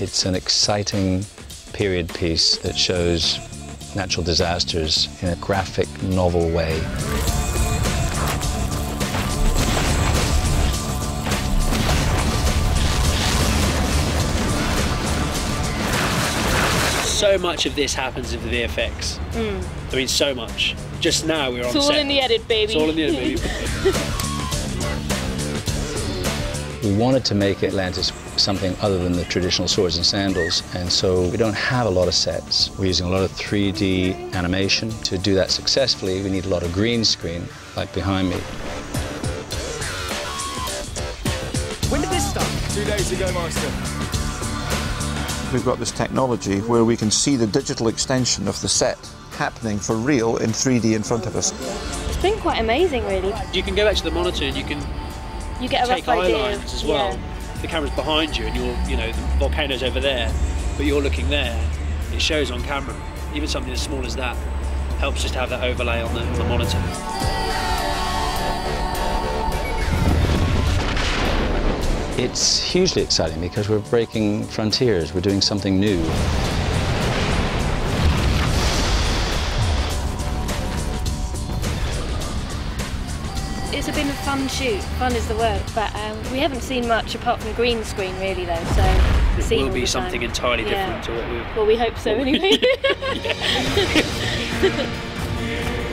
It's an exciting period piece that shows natural disasters in a graphic, novel way. So much of this happens in the VFX. Hmm. I mean, so much. Just now we were It's on all set. in the edit, baby. It's all in the edit, baby. We wanted to make Atlantis something other than the traditional swords and sandals, and so we don't have a lot of sets. We're using a lot of 3D animation. To do that successfully, we need a lot of green screen, like behind me. When did this start? Two days ago, Master. We've got this technology where we can see the digital extension of the set happening for real in 3D in front of us. It's been quite amazing, really. You can go back to the monitor and you can You get a take rough eye idea. lines as well. Yeah. The camera's behind you and you're, you know, the volcano's over there, but you're looking there. It shows on camera. Even something as small as that helps just to have that overlay on the, on the monitor. It's hugely exciting because we're breaking frontiers, we're doing something new. It's been a fun shoot. Fun is the word, but um, we haven't seen much apart from green screen, really, though. So It will be something time. entirely Yeah. different to what we Well, we hope so, anyway.